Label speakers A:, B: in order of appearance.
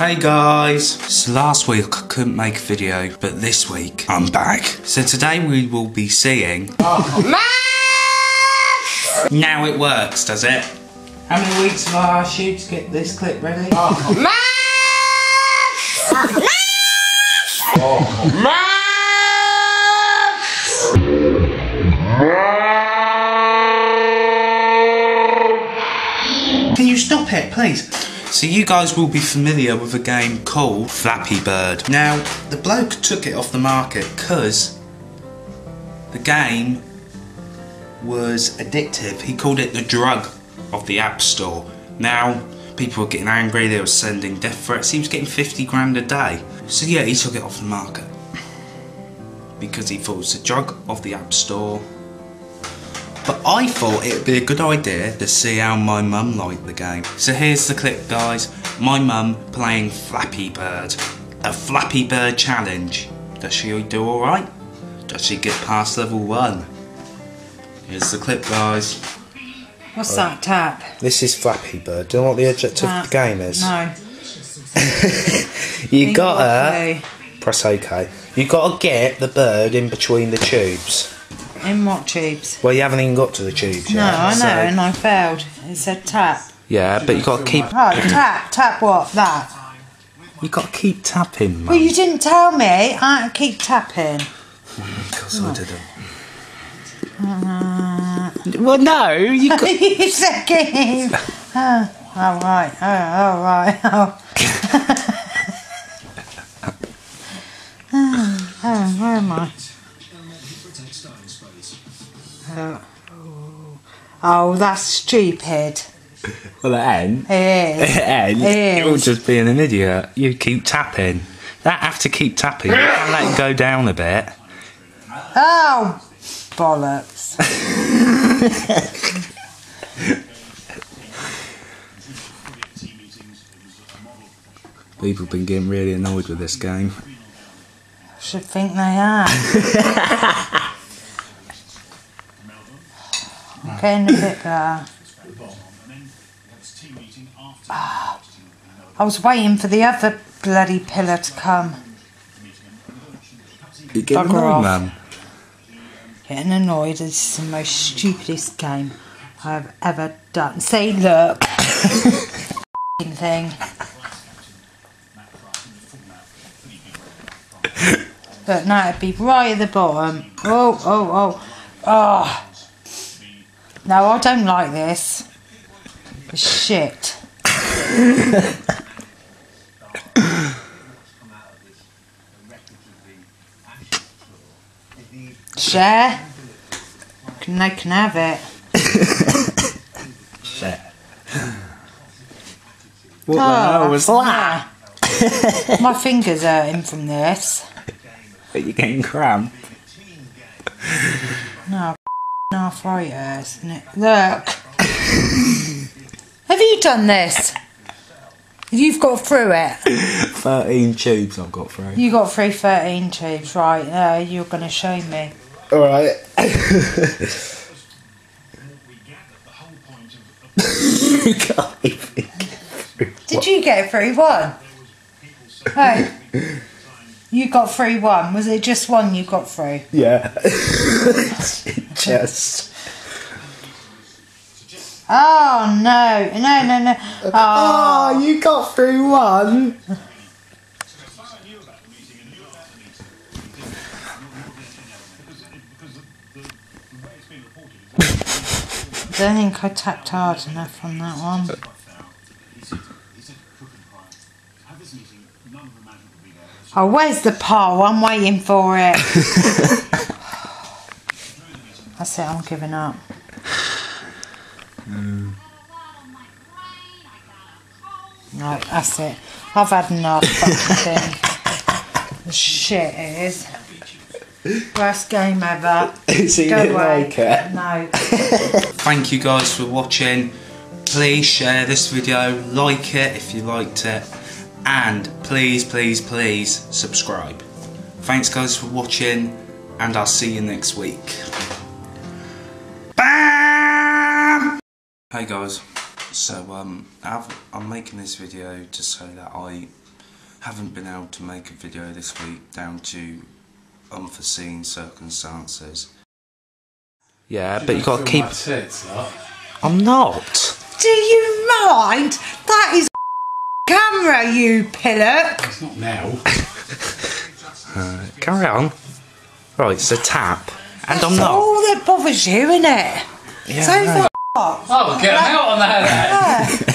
A: Hey guys! So last week I couldn't make a video, but this week I'm back. So today we will be seeing. Max. now it works, does it? How many weeks have I asked you to get this clip ready? Max. Max. Max. Max. Can you stop it, please? So you guys will be familiar with a game called Flappy Bird. Now, the bloke took it off the market because the game was addictive. He called it the drug of the App Store. Now, people were getting angry, they were sending death threats. He was getting 50 grand a day. So yeah, he took it off the market. Because he thought it was the drug of the App Store. But I thought it would be a good idea to see how my mum liked the game. So here's the clip, guys. My mum playing Flappy Bird. A Flappy Bird challenge. Does she do alright? Does she get past level one? Here's the clip, guys.
B: What's that tap?
C: This is Flappy Bird. Do you know what the objective
B: Tap.
C: of the game is?
B: No.
C: You gotta
B: got
C: press OK. You gotta get the bird in between the tubes.
B: In what tubes?
C: Well, you haven't even got to the tubes
B: No,
C: yet.
B: I know,
C: so-
B: and I failed. It said tap.
C: Yeah, but you've gotta keep.
B: Oh, tap, tap what? That.
C: You've gotta keep tapping,
B: Well, you didn't tell me. I keep tapping.
C: Because I didn't. Uh-huh. Well, no, you got.
B: you said game. Oh, oh, right. Oh, oh, right. Oh, oh, where am I? Oh, oh, that's stupid.
C: Well, at N.
B: It is.
C: N,
B: It
C: you're
B: is.
C: just being an idiot. You keep tapping. That have to keep tapping. You can't let it go down a bit.
B: Oh, bollocks.
C: People have been getting really annoyed with this game.
B: I Should think they are. Getting a bit better. Ah, I was waiting for the other bloody pillar to come.
C: You get
B: Bugger
C: annoyed, man.
B: Getting annoyed. This is the most stupidest game I've ever done. Say, look. thing. But no, it'd be right at the bottom. Oh, oh, oh. Oh. No, I don't like this. It's shit. Share? Can they can have it.
C: Shit. What
B: Oh,
C: the hell was that?
B: My fingers are hurting from this.
C: Are you getting cramp?
B: No, arthritis, isn't it? Look. Have you done this? You've got through it.
C: 13 tubes I've got through.
B: You got through 13 tubes, right? Uh, you're going to show me.
C: Alright. you can't even get through.
B: Did you get through one? Hey, you got through one. Was it just one you got through?
C: Yeah. Just.
B: Oh no, no, no, no. Oh,
C: Oh, you got through one.
B: I don't think I tapped hard enough on that one. Oh, where's the pole? I'm waiting for it. That's it, I'm giving up. Right, that's it. I've had enough fucking. Shit it is. Worst game ever.
C: So you
B: Go
C: didn't
B: away.
C: like it?
B: No.
A: Thank you guys for watching. Please share this video, like it if you liked it, and please, please, please subscribe. Thanks guys for watching, and I'll see you next week. Hey guys, so um, I've, I'm making this video to say that I haven't been able to make a video this week down to unforeseen circumstances.
C: Yeah, but you got to keep.
D: My tits.
C: I'm not.
B: Do you mind? That is camera, you pillock.
D: It's not now.
C: Carry on. Right, it's a tap, and I'm not.
B: all that bothers you, innit?
C: Yeah,
B: so
C: I know.
B: the f-
D: Oh, get them out on that.
B: Yeah.